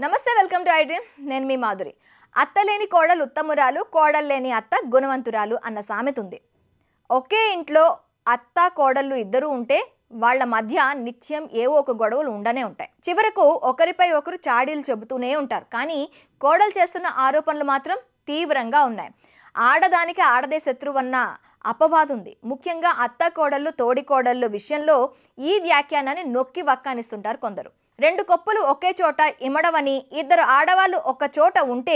నమస్తే welcome to iDream నేను మీ మాధురి. అత్తలేని కోడలు ఉత్తమురాలు కోడలు లేని అత్త గుణవంతురాలు అన్న సామెత ఉంది. ఒకే ఇంట్లో అత్త కోడళ్ళు ఇద్దరు ఉంటే వాళ్ళ మధ్య నిత్యం ఏవో ఒక గొడవలు ఉండనే ఉంటాయి. చివరకు ఒకరిపై ఒకరు చాడీలు చెబుతూనే ఉంటారు. కానీ కోడలు చేస్తున్న ఆరోపణలు మాత్రం తీవ్రంగా ఉన్నాయి. ఆడదానికి ఆడదే శత్రువన్న అపవాదు ఉంది. ముఖ్యంగా అత్త కోడళ్ళు తోడి కోడళ్ళు విషయంలో ఈ వ్యాఖ్యానాన్ని నొక్కి వక్కానిస్తుంటారు కొందరు. రెండు కొప్పులు ఒకే చోట ఇమడవని ఇద్దరు ఆడవాళ్ళు ఒక చోట ఉంటే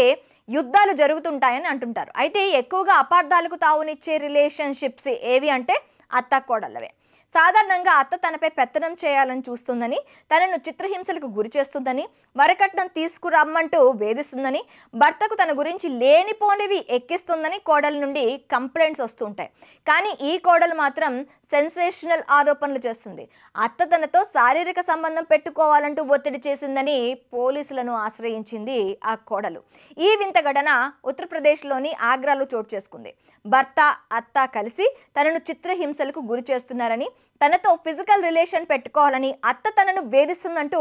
యుద్ధాలు జరుగుతుంటాయని అంటుంటారు. అయితే ఎక్కువగా అపార్థాలకు తావునిచ్చే రిలేషన్షిప్స్ ఏవి అంటే అత్త కోడళ్ళవే. సాధారణంగా అత్త తనపై పెత్తనం చేయాలని చూస్తుందని తనను చిత్రహింసలకు గురి చేస్తుందని వరకట్నం తీసుకురమ్మంటూ వేధిస్తుందని భర్తకు తన గురించి లేనిపోనివి ఎక్కిస్తుందని కోడల నుండి కంప్లైంట్స్ వస్తుంటాయి కానీ ఈ కోడలు మాత్రం సెన్సేషనల్ ఆరోపణలు చేస్తుంది. అత్త తనతో శారీరక సంబంధం పెట్టుకోవాలంటూ ఒత్తిడి చేసిందని పోలీసులను ఆశ్రయించింది ఆ కోడలు. ఈ వింత ఘటన ఉత్తరప్రదేశ్లోని ఆగ్రాలో చోటు చేసుకుంది. భర్త అత్త కలిసి తనను చిత్రహింసలకు గురి చేస్తున్నారని తనతో ఫిజికల్ రిలేషన్ పెట్టుకోవాలని అత్త తనను వేధిస్తుందంటూ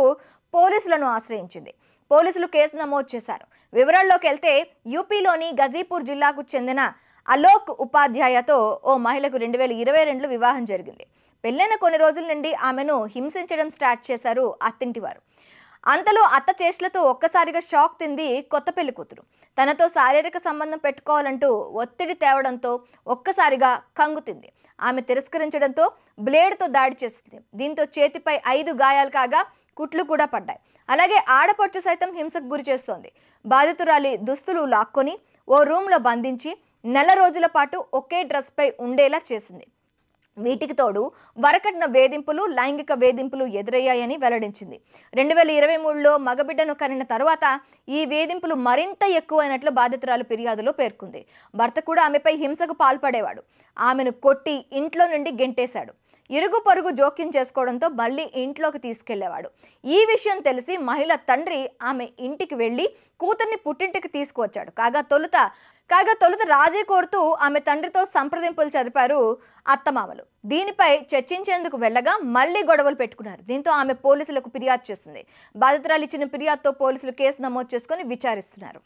పోలీసులను ఆశ్రయించింది. పోలీసులు కేసు నమోదు చేశారు. వివరాల్లోకి వెళ్తే యూపీలోని గజీపూర్ జిల్లాకు చెందిన అలోక్ ఉపాధ్యాయతో ఓ మహిళకు రెండు వేల ఇరవై రెండులో వివాహం జరిగింది. పెళ్ళైన కొన్ని రోజుల నుండి ఆమెను హింసించడం స్టార్ట్ చేశారు అత్తింటి వారు. అంతలో అత్త చేష్టలతో ఒక్కసారిగా షాక్ తింది కొత్త పెళ్ళి కూతురు. తనతో శారీరక సంబంధం పెట్టుకోవాలంటూ ఒత్తిడి తేవడంతో ఒక్కసారిగా కంగుతింది ఆమె తిరస్కరించడంతో బ్లేడ్తో దాడి చేసింది. దీంతో చేతిపై ఐదు గాయాలు కాగా కుట్లు కూడా పడ్డాయి. అలాగే ఆడపడుచు సైతం హింసకు గురి చేస్తోంది. బాధితురాలి దుస్తులు లాక్కొని ఓ రూమ్లో బంధించి నెల రోజుల పాటు ఒకే డ్రెస్పై ఉండేలా చేసింది. వీటికి తోడు వరకట్న వేధింపులు లైంగిక వేధింపులు ఎదురయ్యాయని వెల్లడించింది. రెండు వేల ఇరవై మూడులో మగబిడ్డను కనిన తర్వాత ఈ వేధింపులు మరింత ఎక్కువైనట్లు బాధితురాలు ఫిర్యాదులో పేర్కొంది. భర్త కూడా ఆమెపై హింసకు పాల్పడేవాడు. ఆమెను కొట్టి ఇంట్లో నుండి గెంటేశాడు. ఇరుగు పొరుగు జోక్యం చేసుకోవడంతో మళ్ళీ ఇంట్లోకి తీసుకెళ్ళేవాడు. ఈ విషయం తెలిసి మహిళ తండ్రి ఆమె ఇంటికి వెళ్ళి కూతుర్ని పుట్టింటికి తీసుకువచ్చాడు. కాగా తొలుత కాగా తొలుత రాజీ కోరుతూ ఆమె తండ్రితో సంప్రదింపులు జరిపారు అత్తమామలు. దీనిపై చర్చించేందుకు వెళ్ళగా మళ్ళీ గొడవలు పెట్టుకున్నారు. దీంతో ఆమె పోలీసులకు ఫిర్యాదు చేసింది. బాధితురాలు ఇచ్చిన ఫిర్యాదుతో పోలీసులు కేసు నమోదు చేసుకుని విచారిస్తున్నారు.